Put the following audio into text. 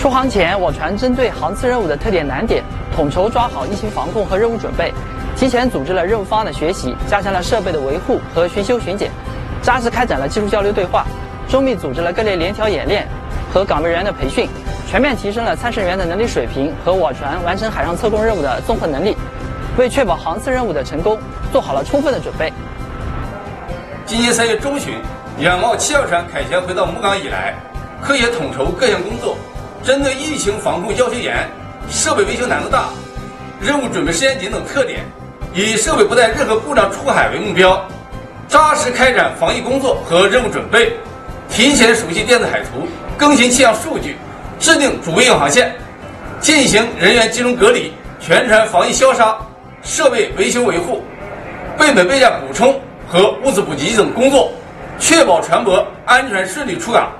出航前，我船针对航次任务的特点难点，统筹抓好疫情防控和任务准备，提前组织了任务方案的学习，加强了设备的维护和巡修巡检，扎实开展了技术交流对话，周密组织了各类联调演练和岗位人员的培训，全面提升了参试人员的能力水平和我船完成海上测控任务的综合能力，为确保航次任务的成功做好了充分的准备。今年三月中旬，远望七号船凯旋回到母港以来，科学统筹各项工作，针对疫情防控要求严、设备维修难度大、任务准备时间紧等特点，以设备不带任何故障出海为目标，扎实开展防疫工作和任务准备，提前熟悉电子海图，更新气象数据，制定主备用航线，进行人员集中隔离、全船防疫消杀、设备维修维护、备本备价补充。和物资补给等工作，确保船舶安全顺利出港。